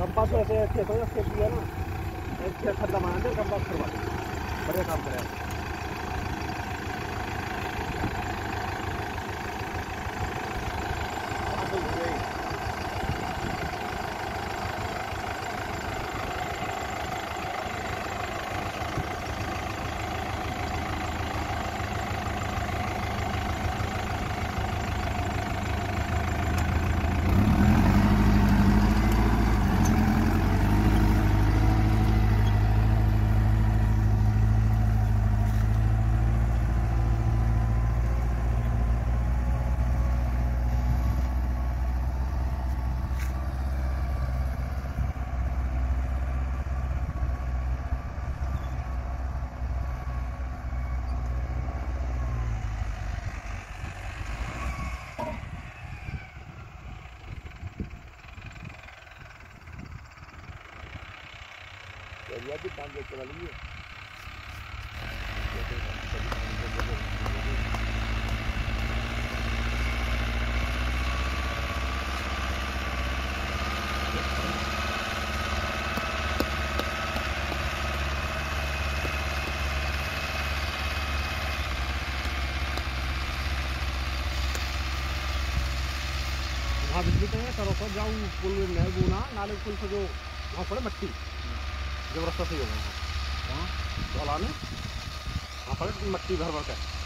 Compass ऐसे अच्छे तो इसके दिया ना एक खड्डा बना दे कंपास करवा बढ़िया काम करेगा भी काम देख चला लीजिए वहाँ पुल नहर गुना नाले पुल से जो वहाँ पड़े मट्टी। जब रास्ता सही होगा वहाँ ढलाने में वहाँ पर मट्टी भर भर के।